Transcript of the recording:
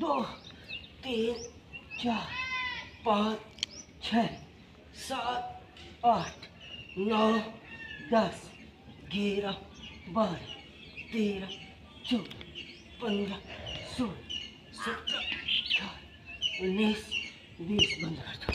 दो, तीन, चार, पाँच, छ, सात, आठ, नौ, दस, ग्यारह, बारह, तेरह, चौदह, पंद्रह, सोलह, सत्रह, अठारह, उन्नीस, बीस बंद कर दो